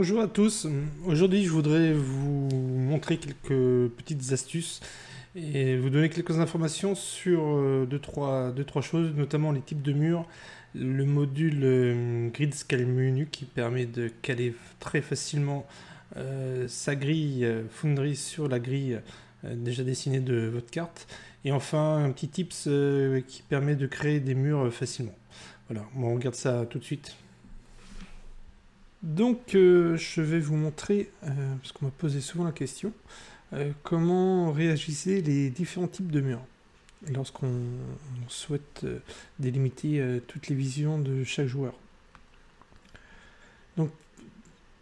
Bonjour à tous. Aujourd'hui, je voudrais vous montrer quelques petites astuces et vous donner quelques informations sur euh, deux trois, deux, trois choses, notamment les types de murs, le module euh, Grid Scale Menu qui permet de caler très facilement euh, sa grille Foundry sur la grille déjà dessinée de votre carte, et enfin un petit tips qui permet de créer des murs facilement. Voilà, on regarde ça tout de suite. Donc, euh, je vais vous montrer, euh, parce qu'on m'a posé souvent la question, euh, comment réagissaient les différents types de murs lorsqu'on souhaite délimiter toutes les visions de chaque joueur. Donc,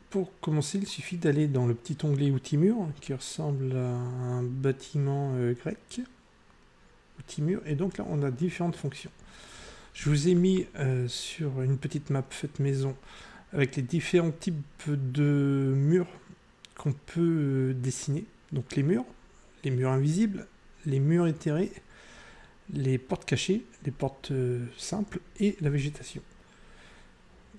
pour commencer, il suffit d'aller dans le petit onglet Outils murs, qui ressemble à un bâtiment grec. Outils murs, et donc là, on a différentes fonctions. Je vous ai mis sur une petite map faite maison avec les différents types de murs qu'on peut euh, dessiner. Donc les murs, les murs invisibles, les murs éthérés, les portes cachées, les portes euh, simples et la végétation.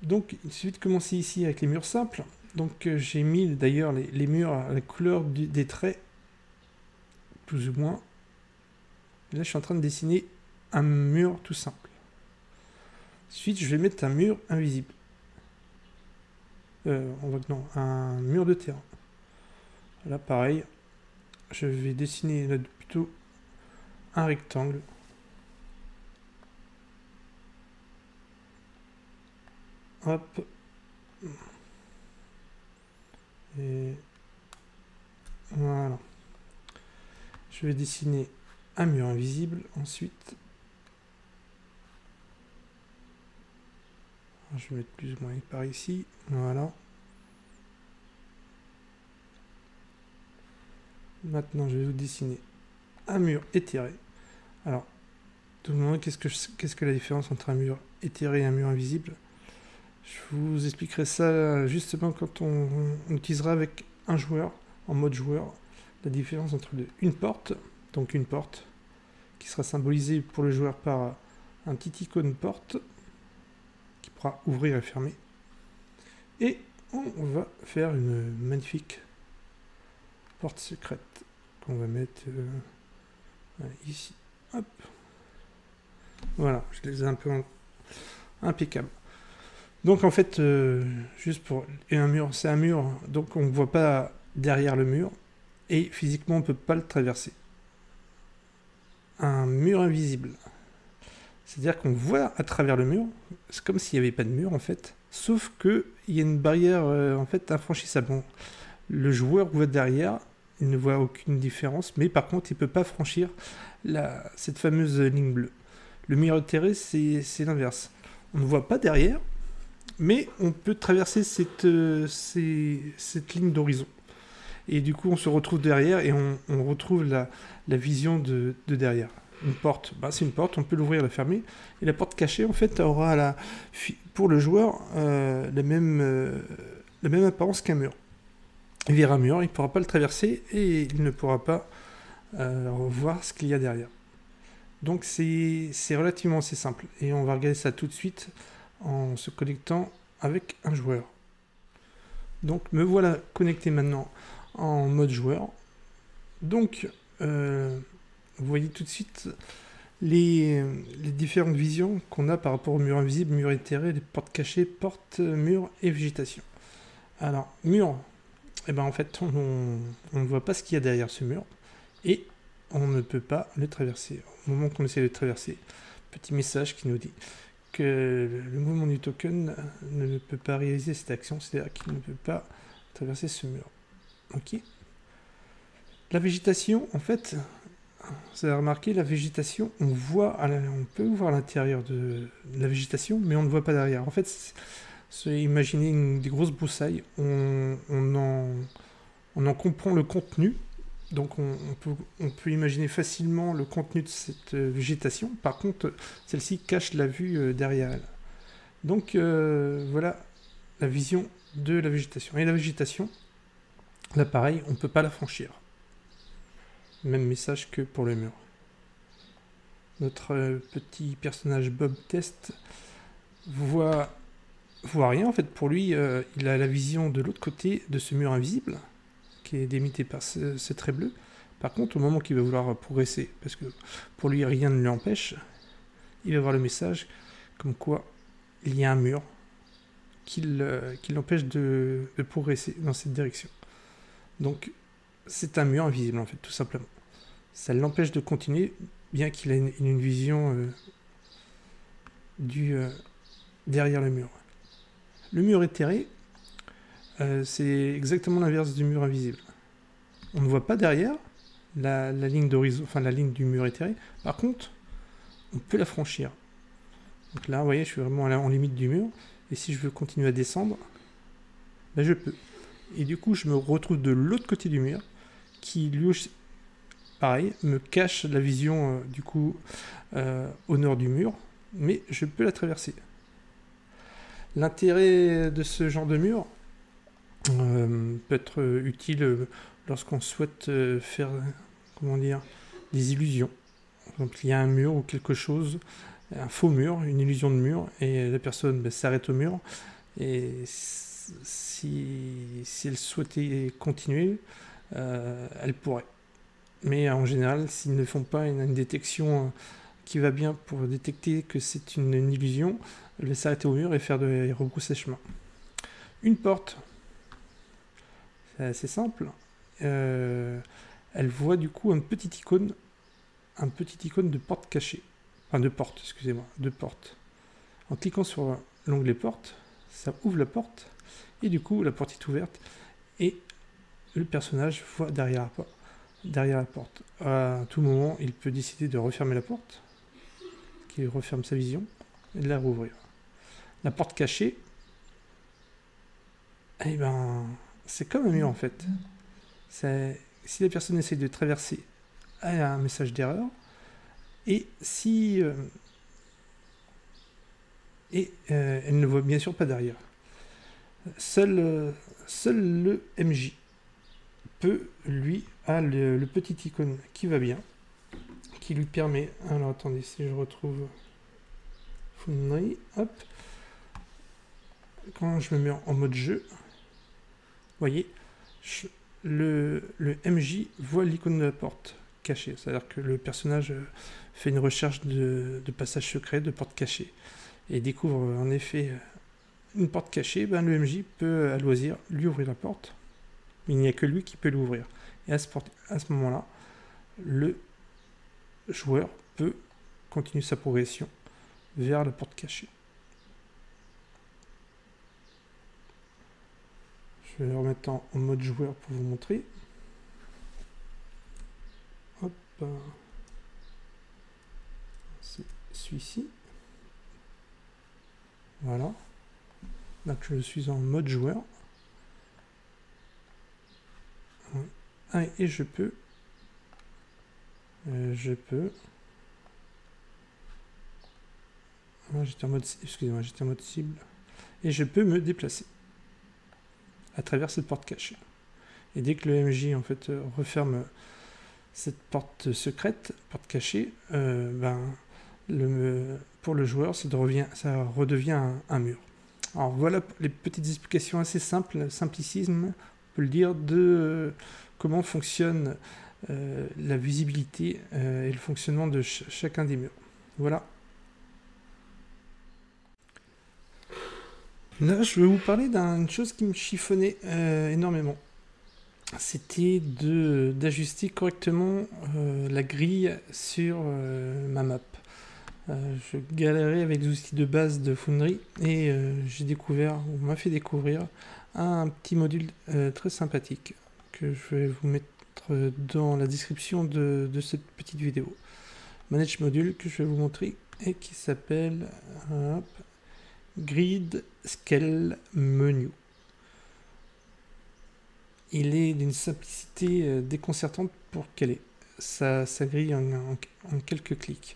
Donc il suffit de commencer ici avec les murs simples. Donc euh, j'ai mis d'ailleurs les, murs à la couleur des traits, plus ou moins. là je suis en train de dessiner un mur tout simple. Ensuite je vais mettre un mur invisible. Euh, non, un mur de terrain. Là, pareil, je vais dessiner plutôt un rectangle. Hop. Et voilà. Je vais dessiner un mur invisible ensuite. Je vais mettre plus ou moins par ici. Voilà. Maintenant, je vais vous dessiner un mur éthéré. Alors, tout le monde, qu'est-ce que, la différence entre un mur éthéré et un mur invisible? Je vous expliquerai ça justement quand on, utilisera avec un joueur, en mode joueur, la différence entre une porte, donc une porte, qui sera symbolisée pour le joueur par un petit icône porte, pourra ouvrir et fermer. Et on va faire une magnifique porte secrète qu'on va mettre euh, ici. Hop. Voilà, je les ai un peu impeccable. Donc en fait, euh, juste pour et un mur, c'est un mur, donc on ne voit pas derrière le mur et physiquement on peut pas le traverser. Un mur invisible. C'est-à-dire qu'on voit à travers le mur, c'est comme s'il n'y avait pas de mur en fait, sauf qu'il y a une barrière euh, en fait infranchissable. Le joueur voit derrière, il ne voit aucune différence, mais par contre il ne peut pas franchir cette fameuse ligne bleue. Le mur terrestre, c'est l'inverse. On ne voit pas derrière, mais on peut traverser cette, euh, ligne d'horizon. Et du coup, on se retrouve derrière et on, retrouve la, vision de derrière une porte, bah, c'est une porte, on peut l'ouvrir et la fermer. Et la porte cachée, en fait, aura la, pour le joueur euh, la, même, euh, la même apparence qu'un mur. Il verra un mur, il ne pourra pas le traverser et il ne pourra pas euh, voir ce qu'il y a derrière. Donc c'est relativement assez simple. Et on va regarder ça tout de suite en se connectant avec un joueur. Donc me voilà connecté maintenant en mode joueur. Donc vous voyez tout de suite les, différentes visions qu'on a par rapport au mur invisible, mur éthéré, les portes cachées, portes, murs et végétation. Alors, mur, eh ben en fait, on, ne voit pas ce qu'il y a derrière ce mur et on ne peut pas le traverser. Au moment qu'on essaie de le traverser, petit message qui nous dit que le mouvement du token ne peut pas réaliser cette action, c'est-à-dire qu'il ne peut pas traverser ce mur. Ok? La végétation, en fait, vous avez remarqué, la végétation, on voit, on peut voir l'intérieur de la végétation, mais on ne voit pas derrière. En fait, imaginez des grosses broussailles, on, en, comprend le contenu, donc on, peut, imaginer facilement le contenu de cette végétation. Par contre, celle-ci cache la vue euh, derrière elle. Donc euh, voilà la vision de la végétation. Et la végétation, là pareil, on ne peut pas la franchir. Même message que pour le mur. Notre euh, petit personnage Bob Test voit voit rien. En fait, pour lui, euh, il a la vision de l'autre côté de ce mur invisible, qui est démité par ce, ce trait bleu. Par contre, au moment qu'il va vouloir progresser, parce que pour lui rien ne l'empêche, il va voir le message comme quoi il y a un mur qui l'empêche de, de progresser dans cette direction. Donc, c'est un mur invisible en fait, tout simplement. Ça l'empêche de continuer, bien qu'il ait une, vision euh, du, euh, derrière le mur. Le mur éthéré, euh, c'est exactement l'inverse du mur invisible. On ne voit pas derrière la, ligne enfin la ligne du mur éthéré. Par contre, on peut la franchir. Donc là, vous voyez, je suis vraiment en limite du mur. Et si je veux continuer à descendre, ben je peux. Et du coup, je me retrouve de l'autre côté du mur, qui lui pareil, me cache la vision euh, du coup euh, au nord du mur, mais je peux la traverser. L'intérêt de ce genre de mur euh, peut être utile lorsqu'on souhaite faire, comment dire, des illusions. Donc il y a un mur ou quelque chose, un faux mur, une illusion de mur, et la personne ben, s'arrête au mur, et si, elle souhaitait continuer, elle pourrait. Mais en général, s'ils ne font pas une, détection euh, qui va bien pour détecter que c'est une, illusion, elle va s'arrêter au mur et faire de rebrousser chemin. Une porte, c'est assez simple. Euh, elle voit du coup un petit icône, un petit icône de porte cachée. Enfin de porte, excusez-moi, de porte. En cliquant sur l'onglet porte, ça ouvre la porte et du coup la porte est ouverte et le personnage voit derrière la, derrière la porte. À tout moment, il peut décider de refermer la porte, qui referme sa vision, et de la rouvrir. La porte cachée, eh ben, c'est comme un mur en fait. Si la personne essaie de traverser, elle a un message d'erreur. Et si. Euh, et euh, elle ne voit bien sûr pas derrière. Seul, euh, seul le MJ peut, lui, a le, petit icône qui va bien, qui lui permet. Alors attendez, si je retrouve Funry, hop. Quand je me mets en mode jeu, vous voyez, le, le MJ voit l'icône de la porte cachée. C'est-à-dire que le personnage fait une recherche de, de passage secret, de porte cachée, et découvre en effet une porte cachée. Ben, le MJ peut à loisir lui ouvrir la porte il n'y a que lui qui peut l'ouvrir. Et à ce, moment-là, le joueur peut continuer sa progression vers la porte cachée. Je vais le remettre en, mode joueur pour vous montrer. Hop. C'est celui-ci. Voilà. Donc je suis en mode joueur. Ah, et je peux. Euh, je peux. Ah, j'étais en mode. Excusez-moi, j'étais en mode cible. Et je peux me déplacer à travers cette porte cachée. Et dès que le MJ en fait euh, referme cette porte secrète, porte cachée, euh, ben, le, pour le joueur, ça, revient, ça redevient un, mur. Alors voilà les petites explications assez simples, simplicisme, le dire, de comment fonctionne euh, la visibilité euh, et le fonctionnement de chacun des murs. Voilà. Là, je vais vous parler d'une chose qui me chiffonnait euh, énormément. C'était d'ajuster correctement la grille sur ma map. Je galérais avec les outils de base de Foundry et j'ai découvert, on m'a fait découvrir un petit module très sympathique que je vais vous mettre dans la description de, cette petite vidéo. Manage module que je vais vous montrer et qui s'appelle Grid Scale Menu. Il est d'une simplicité euh, déconcertante pour caler. Ça, ça grille en, quelques clics.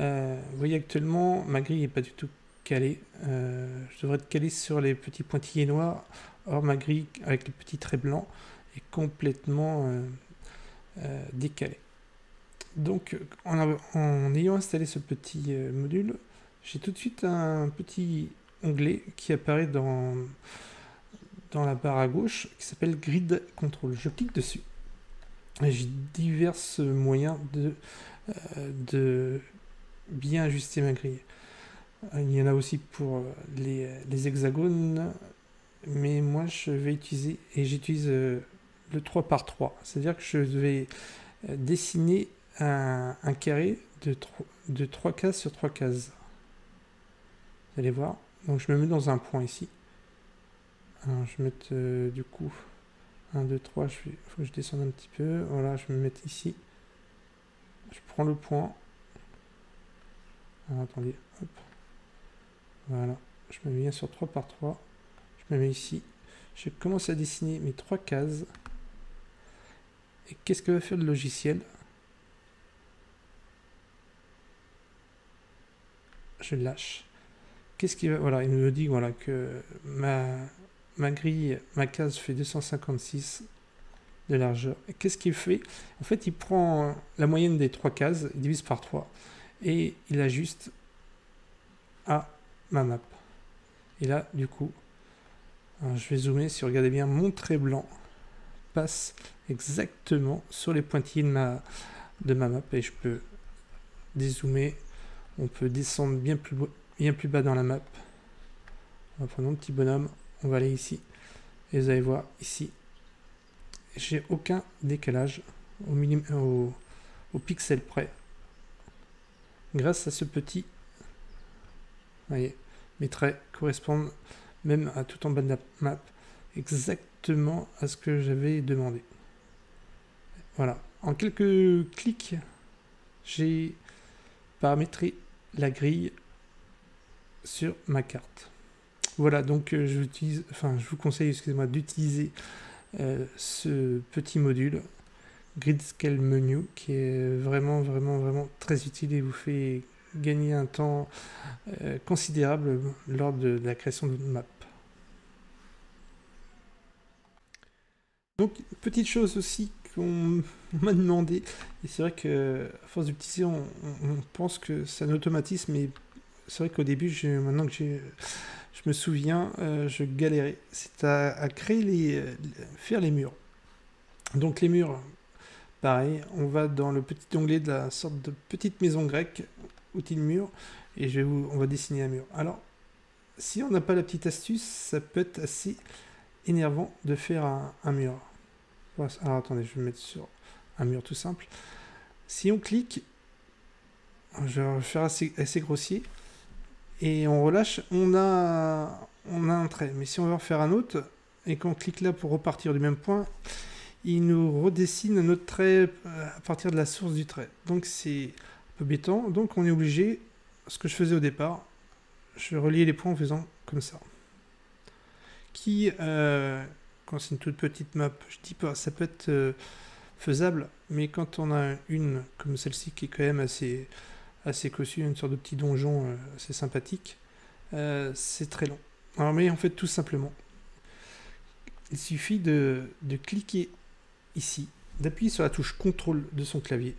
Euh, vous voyez actuellement, ma grille n'est pas du tout calée. Euh, je devrais être calé sur les petits pointillés noirs. Or, ma grille avec les petits traits blancs complètement euh, euh, décalé. Donc en, ayant installé ce petit module, j'ai tout de suite un petit onglet qui apparaît dans, dans la barre à gauche qui s'appelle Grid Control. Je clique dessus. J'ai divers moyens de, de bien ajuster ma grille. Il y en a aussi pour les, les hexagones, mais moi je vais utiliser, et j'utilise euh, le 3 par 3, c'est-à-dire que je vais euh, dessiner un, carré de 3, de 3 cases sur 3 cases. Vous allez voir, donc je me mets dans un point ici. Alors je euh, du coup 1, 2, 3, il faut que je descende un petit peu. Voilà, je me mettre ici. Je prends le point. Alors, attendez, hop. Voilà, je me mets bien sur 3 par 3. Je me mets ici. Je commence à dessiner mes trois cases. Et qu'est-ce que va faire le logiciel? Je lâche. Qu'est-ce qu'il va... Voilà, il me dit voilà, que ma, ma grille, ma case fait 256 de largeur. Qu'est-ce qu'il fait? En fait, il prend la moyenne des trois cases, il divise par 3 et il ajuste à ma map. Et là, du coup, je vais zoomer. Si vous regardez bien, mon trait blanc passe exactement sur les pointillés de ma, de ma map et je peux dézoomer. On peut descendre bien plus, bien plus bas dans la map. On va prendre un petit bonhomme. On va aller ici. Et vous allez voir ici, j'ai aucun décalage au, au, pixel près. Grâce à ce petit... Voyez, mes traits correspondent même à tout en bas de la map, exactement à ce que j'avais demandé. Voilà. En quelques clics, j'ai paramétré la grille sur ma carte. Voilà, donc euh, je vous conseille, excusez-moi, d'utiliser euh, ce petit module Grid Scale Menu qui est vraiment, vraiment, vraiment très utile et vous fait gagner un temps euh, considérable lors de, la création de map. Donc, petite chose aussi qu'on m'a demandé, et c'est vrai que à force d'utiliser, on, on, pense que c'est un automatisme, mais c'est vrai qu'au début, maintenant que j'ai, je me souviens, euh, je galérais. C'est à, créer les, faire les murs. Donc les murs, pareil, on va dans le petit onglet de la sorte de petite maison grecque outil mur, et je vais vous, on va dessiner un mur. Alors, si on n'a pas la petite astuce, ça peut être assez énervant de faire un, mur. Alors attendez, je vais mettre sur un mur tout simple. Si on clique, je vais faire assez, assez grossier, et on relâche, on a, on a un trait. Mais si on veut en faire un autre, et qu'on clique là pour repartir du même point, il nous redessine notre trait euh, à partir de la source du trait. Donc c'est béton. Donc on est obligé, ce que je faisais au départ, je reliais les points en faisant comme ça. Qui, euh, quand c'est une toute petite map, je dis pas, ça peut être euh, faisable, mais quand on a une comme celle-ci qui est quand même assez, assez cossue, une sorte de petit donjon assez sympathique, c'est très long. Alors mais en fait tout simplement, il suffit de, de cliquer ici, d'appuyer sur la touche CTRL de son clavier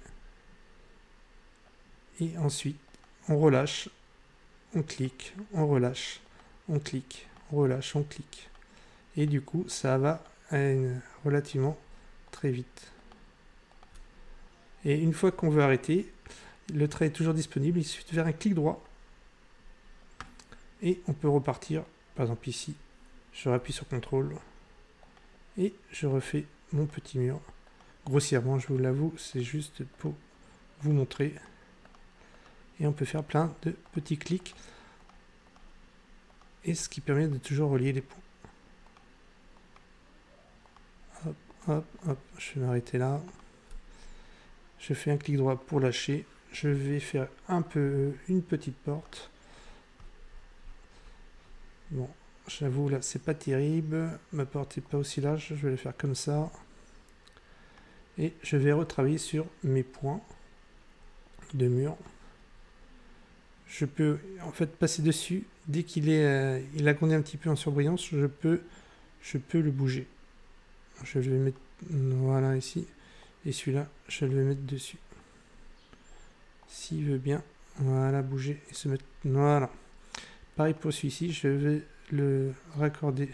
et ensuite, on relâche, on clique, on relâche, on clique, on relâche, on clique. Et du coup, ça va relativement très vite. Et une fois qu'on veut arrêter, le trait est toujours disponible. Il suffit de faire un clic droit. Et on peut repartir. Par exemple ici, je rappuie sur CTRL. Et je refais mon petit mur. Grossièrement, je vous l'avoue, c'est juste pour vous montrer et on peut faire plein de petits clics et ce qui permet de toujours relier les points. Hop, hop, hop, je vais m'arrêter là. Je fais un clic droit pour lâcher. Je vais faire un peu une petite porte. Bon, j'avoue là c'est pas terrible. Ma porte n'est pas aussi large. Je vais le faire comme ça. Et je vais retravailler sur mes points de mur je peux en fait passer dessus. Dès qu'il est, euh, il a grandi un petit peu en surbrillance, je peux, je peux le bouger. Je vais mettre, voilà ici, et celui-là, je vais le mettre dessus. S'il veut bien, voilà, bouger et se mettre, voilà. Pareil pour celui-ci, je vais le raccorder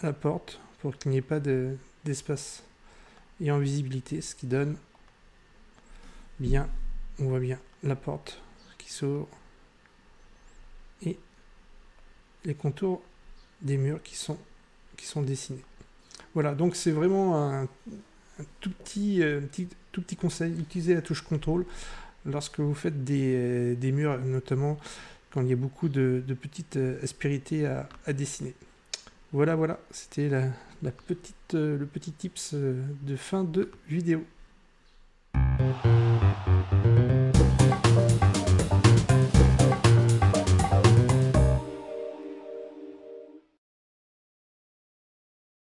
à la porte pour qu'il n'y ait pas d'espace et en visibilité, ce qui donne bien, on voit bien la porte qui s'ouvre et les contours des murs qui sont, qui sont dessinés. Voilà, donc c'est vraiment un, tout, petit, euh, petit, tout petit conseil, utilisez la touche contrôle lorsque vous faites des, des murs, notamment il y a beaucoup de, petites euh, aspérités à, dessiner. Voilà, voilà, c'était euh, le petit tips de fin de vidéo.